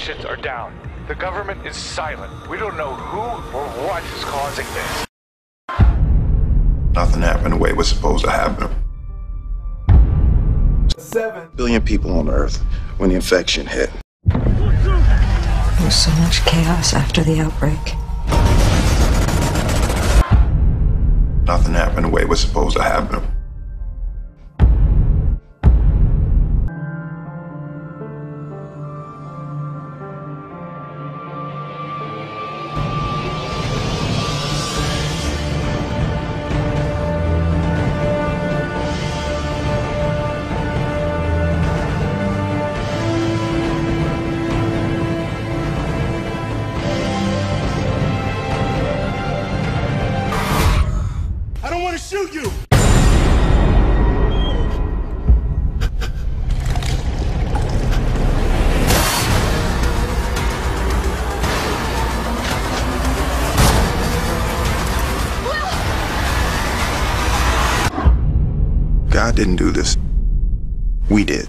patients are down. The government is silent. We don't know who or what is causing this. Nothing happened the way it was supposed to happen. Seven billion people on Earth when the infection hit. There was so much chaos after the outbreak. Nothing happened the way it was supposed to happen. To shoot you. God didn't do this. We did.